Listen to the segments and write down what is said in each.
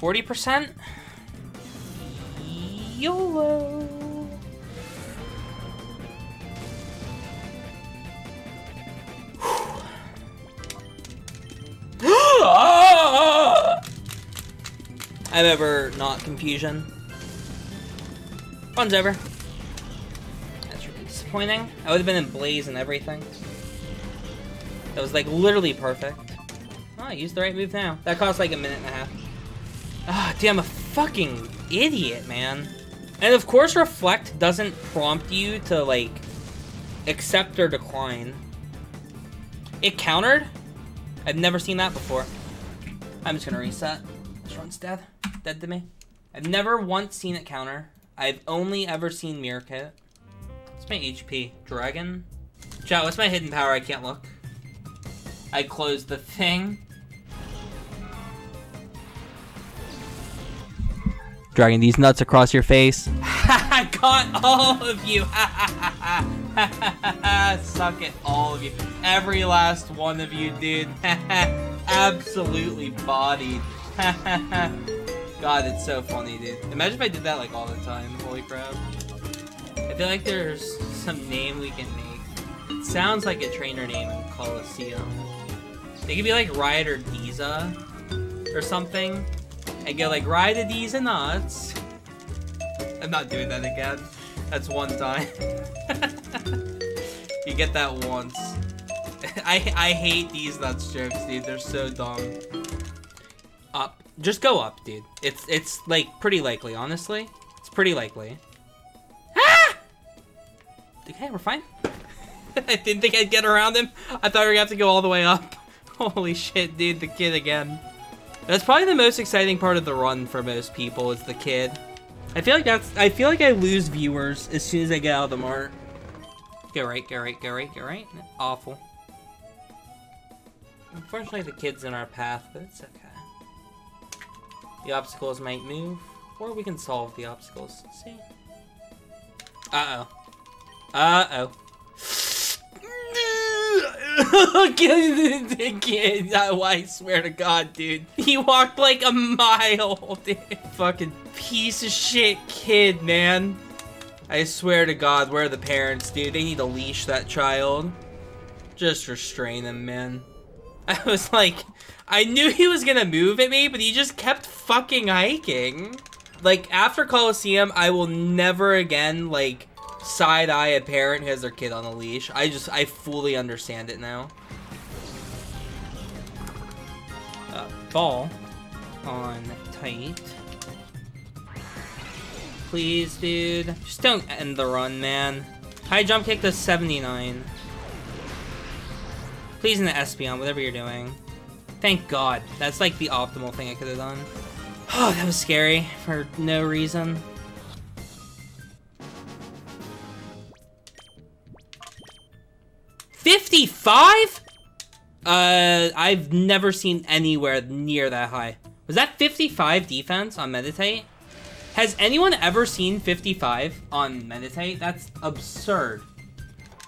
40%? YOLO. I've ever not confusion. Fun's over. That's really disappointing. I would have been in Blaze and everything. That was like literally perfect. Ah, oh, I used the right move now. That cost like a minute and a half. Oh, damn, a fucking idiot, man. And of course, Reflect doesn't prompt you to, like, accept or decline. It countered? I've never seen that before. I'm just gonna reset. This run's dead. Dead to me. I've never once seen it counter. I've only ever seen Mirror Coat. What's my HP? Dragon? Chat, what's my hidden power? I can't look. I closed the thing. Dragging these nuts across your face. I got all of you. Suck it, all of you. Every last one of you, dude. Absolutely bodied. God, it's so funny, dude. Imagine if I did that like all the time. Holy crap. I feel like there's some name we can make. It sounds like a trainer name in Colosseum. They could be like Riot or Diza or something and go like, ride a these and nuts. I'm not doing that again. That's one time. you get that once. I I hate these nuts jokes, dude. They're so dumb. Up. Just go up, dude. It's it's like pretty likely, honestly. It's pretty likely. Ah! Okay, we're fine. I didn't think I'd get around him. I thought we were gonna have to go all the way up. Holy shit, dude, the kid again. That's probably the most exciting part of the run for most people is the kid. I feel like that's I feel like I lose viewers as soon as I get out of the mart. Go right, go right, go right, go right. Awful. Unfortunately the kid's in our path, but it's okay. The obstacles might move, or we can solve the obstacles. See? Uh-oh. Uh-oh. Kid, oh, I swear to God, dude. He walked like a mile, dude. Fucking piece of shit kid, man. I swear to God, where are the parents, dude? They need to leash that child. Just restrain him, man. I was like, I knew he was gonna move at me, but he just kept fucking hiking. Like, after Colosseum, I will never again, like, side-eye a parent who has their kid on a leash. I just, I fully understand it now. Uh, ball on tight. Please, dude. Just don't end the run, man. High jump kick to 79. Please in the Espeon, whatever you're doing. Thank God. That's like the optimal thing I could have done. Oh, that was scary for no reason. 55? Uh, I've never seen anywhere near that high. Was that 55 defense on Meditate? Has anyone ever seen 55 on Meditate? That's absurd.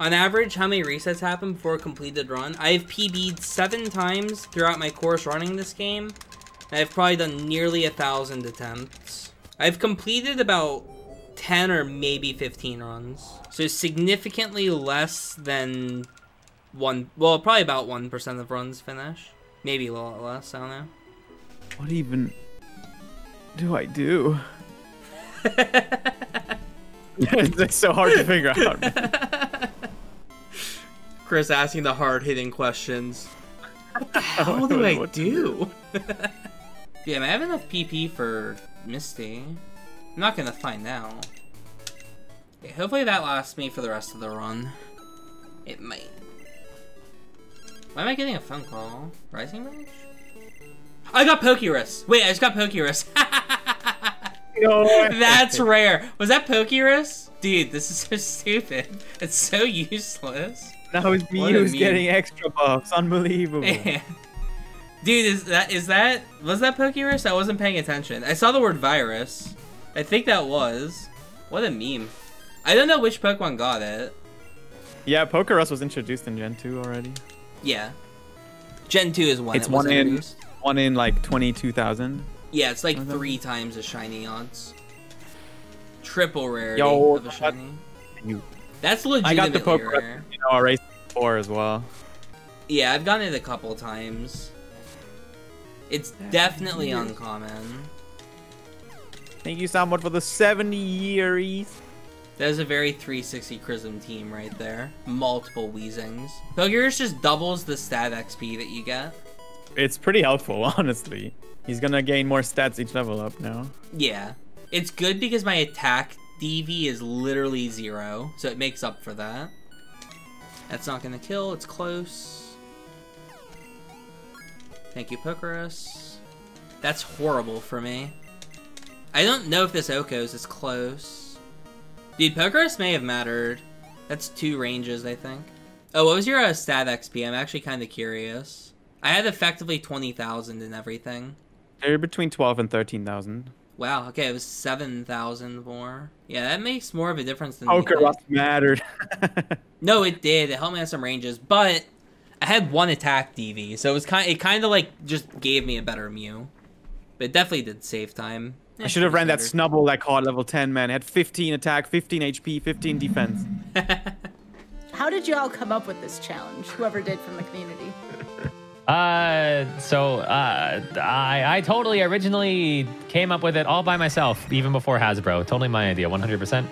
On average, how many resets happen before a completed run? I've PB'd seven times throughout my course running this game. I've probably done nearly a thousand attempts. I've completed about 10 or maybe 15 runs. So significantly less than one, well, probably about 1% of runs finish. Maybe a little less, I don't know. What even do I do? it's so hard to figure out. Chris asking the hard-hitting questions. What the hell do I do? Damn, I have enough PP for Misty. I'm not gonna find out. Okay, hopefully that lasts me for the rest of the run. It might. Why am I getting a phone call? Rising Range? I got Pokerus! Wait, I just got Pokerus. no That's rare. Was that Pokerus? Dude, this is so stupid. It's so useless. That was me who's getting extra buffs. Unbelievable. Dude, is that is that was that Pokerus? I wasn't paying attention. I saw the word virus. I think that was. What a meme. I don't know which Pokemon got it. Yeah, Pokerus was introduced in Gen 2 already. Yeah. Gen 2 is one. It's one in one in like 22,000. Yeah, it's like three times the shiny odds. Triple rarity Yo, of a shiny. You, That's I got the rare. Pokemon, you know, race four as well. Yeah, I've gotten it a couple times. It's definitely uncommon. Thank you so much for the 70 years. That is a very 360 Chrism team right there. Multiple Weezings. Pokegears just doubles the stat XP that you get. It's pretty helpful, honestly. He's gonna gain more stats each level up now. Yeah. It's good because my attack DV is literally zero, so it makes up for that. That's not gonna kill, it's close. Thank you, Pokerus. That's horrible for me. I don't know if this Okos is close. Dude, Pokerus may have mattered. That's two ranges, I think. Oh, what was your uh, stat XP? I'm actually kind of curious. I had effectively 20,000 and everything. They're between 12 and 13,000. Wow, okay, it was 7,000 more. Yeah, that makes more of a difference than Poker mattered. No, it did. It helped me on some ranges, but I had one attack DV, so it was kind. It kind of like just gave me a better Mew, but it definitely did save time. I should have ran that Snubbull that caught level 10, man. It had 15 attack, 15 HP, 15 defense. How did you all come up with this challenge? Whoever did from the community. Uh, so uh, I I totally originally came up with it all by myself, even before Hasbro. Totally my idea, 100%.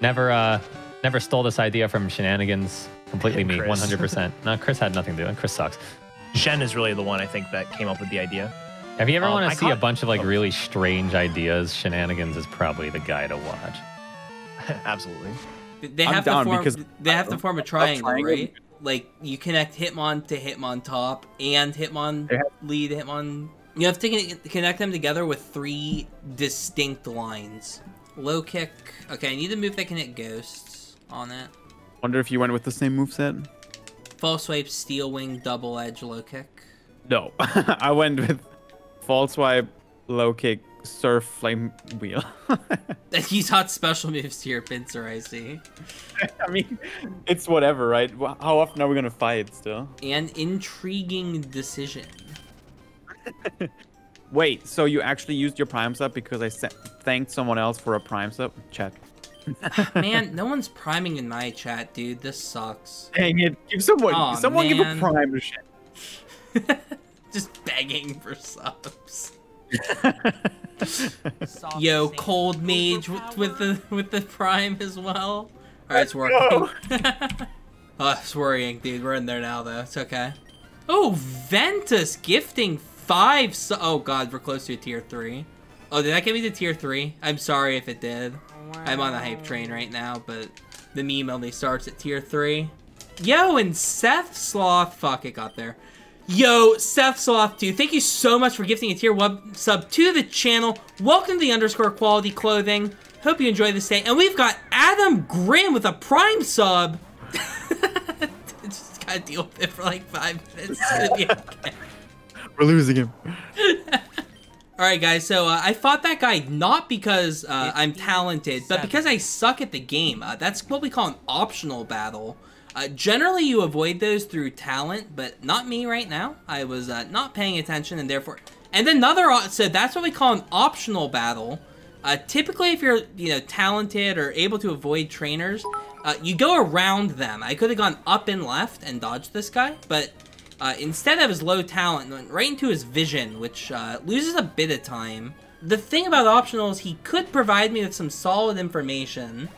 Never uh, never stole this idea from Shenanagans. Completely me, Chris. 100%. No, Chris had nothing to do. with it. Chris sucks. Shen is really the one I think that came up with the idea. If you ever Um, want to see a bunch of like oh. really strange ideas, Shenanagans is probably the guy to watch. Absolutely. They I'm have down to form. because- They have to form a triangle, triangle. right? Like you connect Hitmon to Hitmontop and Hitmon They have- lead Hitmon. You have to connect them together with three distinct lines. Low kick. Okay, I need a move that can hit ghosts on it. Wonder if you went with the same move set. False swipe, steel wing, double edge, low kick. No. I went with false swipe, low kick, surf, flame wheel. You taught special moves to your pincer, I see. I mean, it's whatever, right? How often are we gonna fight still? An intriguing decision. Wait, so you actually used your prime sub because I thanked someone else for a prime sub? Chat. Man, no one's priming in my chat, dude. This sucks. Dang it! Give someone, Aw, someone give a prime to shit. Just begging for subs. Yo, cold mage with, with the with the prime as well. Alright, it's working. oh, it's worrying, dude. We're in there now, though. It's okay. Oh, Ventus gifting five. Su- oh god, we're close to a tier three. Oh, did that get me to tier three? I'm sorry if it did. I'm on the hype train right now, but the meme only starts at tier three. Yo, and Seth Sloth. Fuck, it got there. Yo, Seth Sloth 2, thank you so much for gifting a tier one sub to the channel. Welcome to the underscore quality clothing. Hope you enjoy this day. And we've got Adam Grimm with a prime sub. Just gotta deal with it for like five minutes. Yeah, okay. We're losing him. All right, guys. So uh, I fought that guy not because uh, I'm talented, but because I suck at the game. Uh, that's what we call an optional battle. Uh, generally, you avoid those through talent, but not me right now. I was uh, not paying attention, and therefore, and another. o- So that's what we call an optional battle. Uh, typically, if you're you know talented or able to avoid trainers, uh, you go around them. I could have gone up and left and dodged this guy, but uh, instead of his low talent, went right into his vision, which uh, loses a bit of time. The thing about optional is he could provide me with some solid information.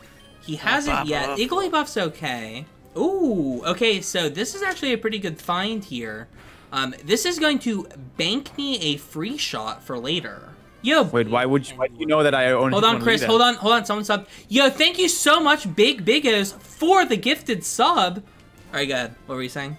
He hasn't yet. Eagle Buff's okay. Ooh, okay, so this is actually a pretty good find here. Um, this is going to bank me a free shot for later. Yo, Wait, why would you, why do you know that I own? Hold on, Chris. Hold on, hold on. Someone sub. Yo, thank you so much, Big Bigos, for the gifted sub. All right, good. What were you saying?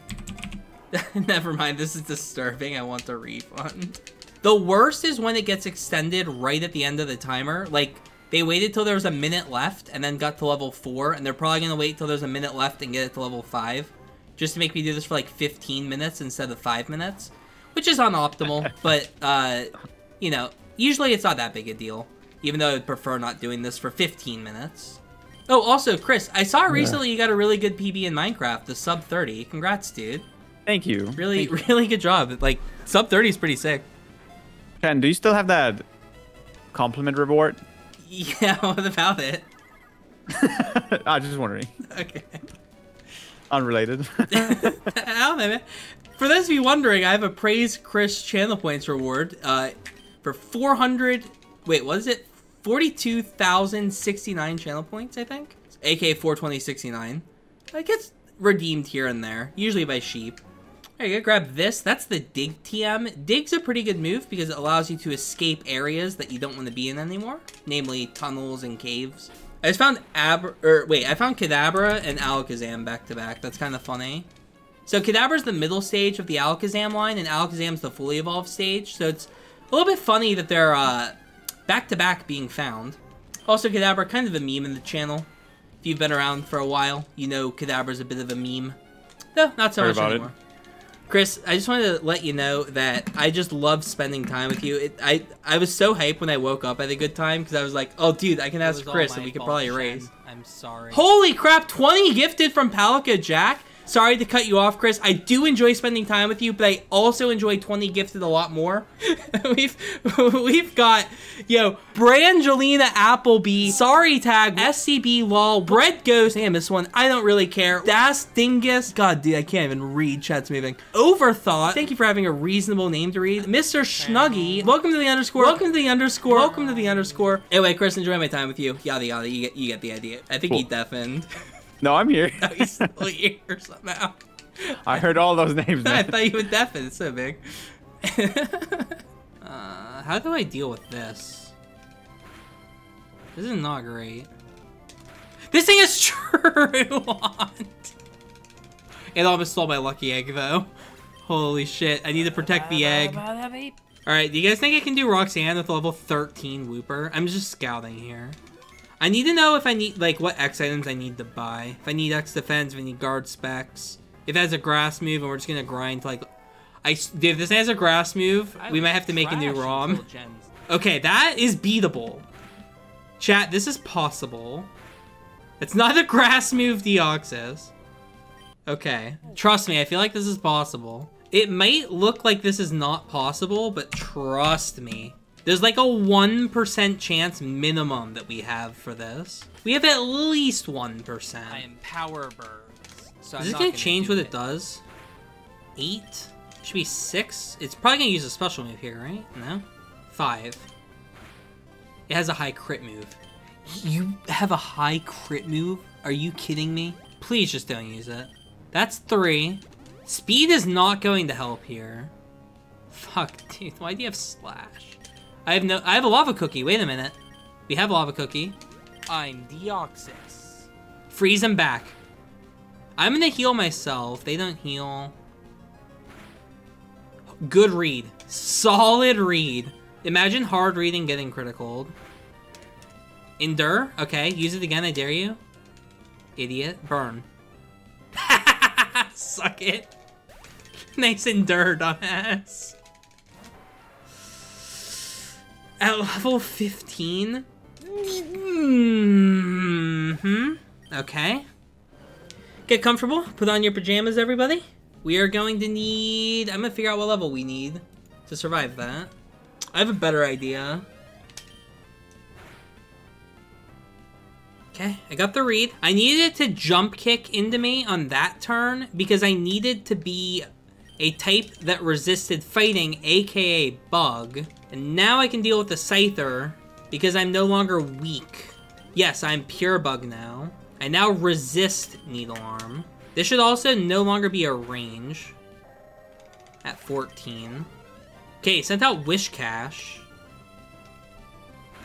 Never mind. This is disturbing. I want the refund. The worst is when it gets extended right at the end of the timer. Like they waited till there was a minute left and then got to level four, and they're probably gonna wait till there's a minute left and get it to level five, just to make me do this for like 15 minutes instead of five minutes, which is unoptimal. but uh, you know, usually it's not that big a deal. Even though I'd prefer not doing this for 15 minutes. Oh, also, Chris, I saw recently you got a really good PB in Minecraft, the sub 30. Congrats, dude. Thank you. Really, really good job. Like, sub 30 is pretty sick. Ken, do you still have that compliment reward? Yeah, what about it? I was just wondering. Okay. Unrelated. I don't know, man. For those of you wondering, I have a Praise Chris channel points reward uh, for 400. Wait, what is it? 42,069 channel points, I think. AK 42069. It gets redeemed here and there, usually by sheep. There you go, grab this. That's the Dig TM. Dig's a pretty good move because it allows you to escape areas that you don't want to be in anymore, namely tunnels and caves. I just found Ab- or wait, I found Kadabra and Alakazam back to back. That's kind of funny. So Kadabra's the middle stage of the Alakazam line, and Alakazam's the fully evolved stage. So it's a little bit funny that they're uh, back to back being found. Also, Kadabra, kind of a meme in the channel. If you've been around for a while, you know Kadabra's a bit of a meme. No, not so Heard much about it. Chris, I just wanted to let you know that I just love spending time with you. It, I I was so hyped when I woke up at a good time because I was like, oh, dude, I can ask Chris and we could probably raise. I'm sorry. Holy crap, 20 gifted from Palika Jack. Sorry to cut you off, Chris. I do enjoy spending time with you, but I also enjoy 20 gifted a lot more. we've we've got, yo, Brangelina Appleby, Sorry Tag, SCB Lol, Bread Ghost, damn this one, I don't really care. Das Dingus, god dude, I can't even read, chat's moving. Overthought, thank you for having a reasonable name to read. Mr. Schnuggy, welcome to the underscore, welcome to the underscore, welcome to the underscore. Anyway, Chris, enjoy my time with you. Yada yada, you get, you get the idea. I think he deafened. no, I'm here. Oh, he's still here somehow. I heard all those names, I thought you would deafen. It's so big. uh, how do I deal with this? This is not great. This thing is true. It almost stole my lucky egg, though. Holy shit, I need to protect the egg. Alright, do you guys think I can do Roxanne with level 13 Wooper? I'm just scouting here. I need to know if I need, like, what X items I need to buy. If I need X defense, if I need guard specs. If it has a grass move, and we're just gonna grind, like... I, if this has a grass move, we might have to make a new ROM. Okay, that is beatable. Chat, this is possible. It's not a grass move, Deoxys. Okay. Trust me, I feel like this is possible. It might look like this is not possible, but trust me. There's like a 1% chance minimum that we have for this. We have at least 1%. I am power birds. So I'm Is this not gonna change what it does? Eight? Should be six? It's probably gonna use a special move here, right? No? Five. It has a high crit move. You have a high crit move? Are you kidding me? Please just don't use it. That's three. Speed is not going to help here. Fuck, dude. Why do you have slash? I have no- I have a lava cookie. Wait a minute. We have a lava cookie. I'm Deoxys. Freeze him back. I'm gonna heal myself. They don't heal. Good read. Solid read. Imagine hard reading getting critical. Endure. Okay, use it again, I dare you. Idiot. Burn. Suck it. Nice endure, dumbass. At level 15? hmm Okay. Get comfortable. Put on your pajamas, everybody. We are going to need... I'm going to figure out what level we need to survive that. I have a better idea. Okay, I got the read. I needed to jump kick into me on that turn because I needed to be a type that resisted fighting, aka bug. And now I can deal with the Scyther because I'm no longer weak. Yes, I'm pure bug now. I now resist Needle Arm. This should also no longer be a range at 14. Okay, sent out Whiscash.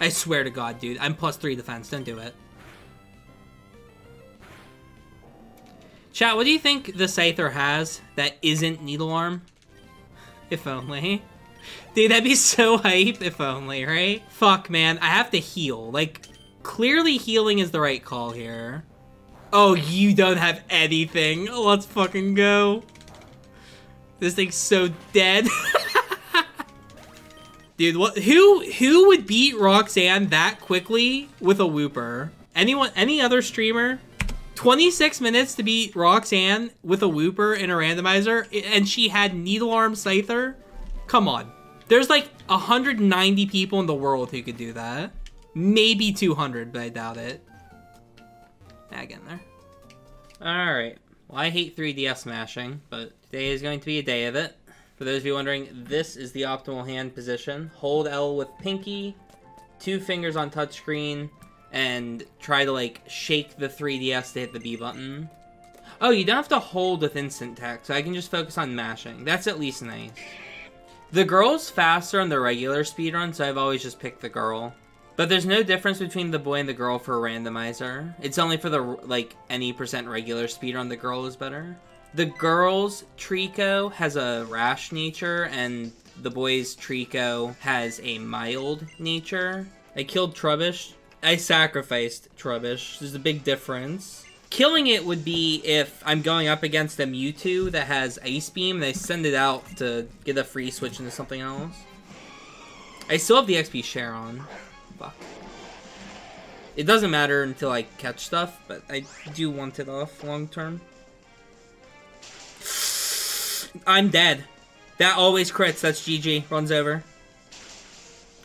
I swear to God, dude, I'm plus three defense. Don't do it. Chat, what do you think the Scyther has that isn't Needle Arm? If only. Dude, that'd be so hype if only, right? Fuck, man. I have to heal. Like, clearly healing is the right call here. Oh, you don't have anything. Let's fucking go. This thing's so dead. Dude, what? Who who would beat Roxanne that quickly with a Wooper? Anyone? Any other streamer? 26 minutes to beat Roxanne with a Wooper in a randomizer, and she had Needle Arm Scyther? Come on. There's like 190 people in the world who could do that. Maybe 200, but I doubt it. Ah, Ag in there. Alright. Well, I hate 3DS smashing, but today is going to be a day of it. For those of you wondering, this is the optimal hand position. Hold L with pinky, two fingers on touchscreen, and try to like shake the 3DS to hit the B button. Oh, you don't have to hold with instant tech, so I can just focus on mashing. That's at least nice. The girl's faster on the regular speedrun, so I've always just picked the girl. But there's no difference between the boy and the girl for a randomizer. It's only for the, like, any percent regular speedrun the girl is better. The girl's Treecko has a rash nature, and the boy's Treecko has a mild nature. I killed Trubbish. I sacrificed Trubbish. There's a big difference. Killing it would be if I'm going up against a Mewtwo that has Ice Beam I send it out to get a free switch into something else. I still have the XP share on. Fuck. It doesn't matter until I catch stuff, but I do want it off long term. I'm dead. That always crits. That's GG. Runs over.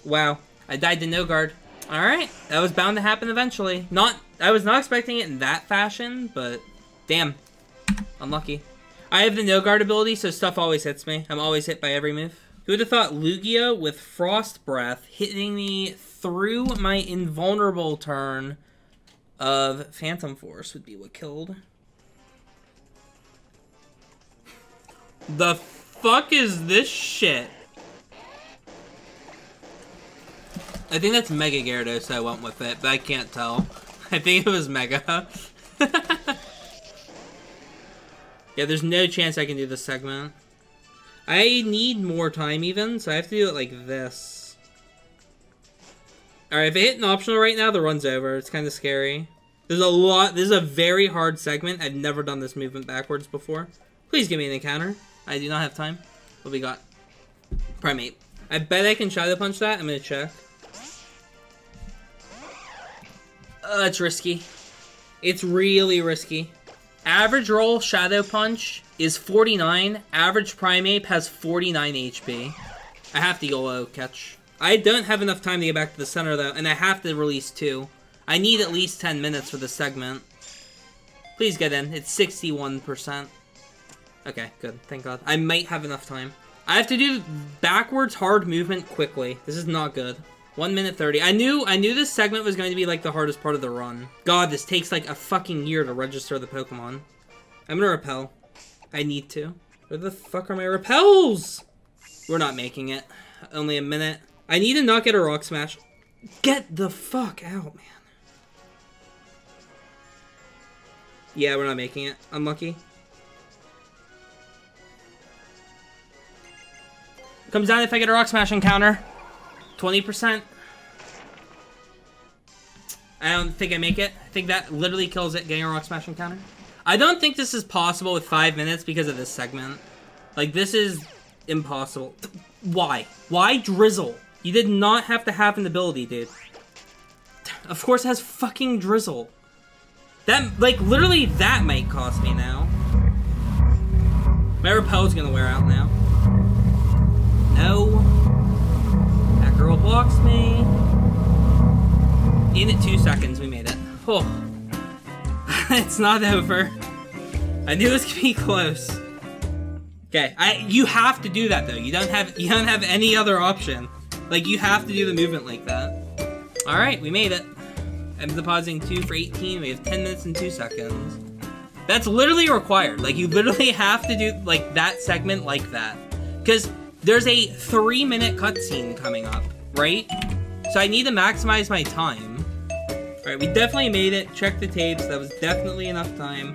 Wow. I died to no guard. Alright. That was bound to happen eventually. Not I was not expecting it in that fashion, but damn. Unlucky. I have the no guard ability, so stuff always hits me. I'm always hit by every move. Who would have thought Lugia with Frost Breath hitting me through my invulnerable turn of Phantom Force would be what killed? The fuck is this shit? I think that's Mega Gyarados, I went with it, but I can't tell. I think it was Mega. yeah, there's no chance I can do this segment. I need more time even, so I have to do it like this. Alright, if I hit an optional right now, the run's over. It's kind of scary. There's a lot, this is a very hard segment. I've never done this movement backwards before. Please give me an encounter. I do not have time. What we got? Primeape. I bet I can Shadow Punch that. I'm gonna check. Uh, it's risky. It's really risky. Average roll Shadow Punch is 49. Average Primeape has 49 HP. I have to YOLO catch. I don't have enough time to get back to the center though, and I have to release two. I need at least 10 minutes for this segment. Please get in. It's 61%. Okay, good. Thank God. I might have enough time. I have to do backwards hard movement quickly. This is not good. 1 minute 30. I knew I knew this segment was going to be like the hardest part of the run. God, this takes like a fucking year to register the Pokemon. I'm gonna repel. I need to. Where the fuck are my repels? We're not making it. Only a minute. I need to not get a rock smash. Get the fuck out, man. Yeah, we're not making it. Unlucky. Comes down if I get a rock smash encounter. 20%. I don't think I make it. I think that literally kills it, getting a rock smash encounter. I don't think this is possible with five minutes because of this segment. Like, this is impossible. Why? Why Drizzle? You did not have to have an ability, dude. Of course has fucking Drizzle. That, like, literally that might cost me now. My repel's gonna wear out now. No. Girl blocks me. In two seconds, we made it. Oh. it's not over. I knew this could be close. Okay, I you have to do that though. You don't have you don't have any other option. Like you have to do the movement like that. Alright, we made it. I'm depositing two for 18. We have 10 minutes and 2 seconds. That's literally required. Like, you literally have to do, like, that segment like that. Because there's a three minute cutscene coming up, right? So I need to maximize my time. Alright, we definitely made it. Check the tapes. That was definitely enough time.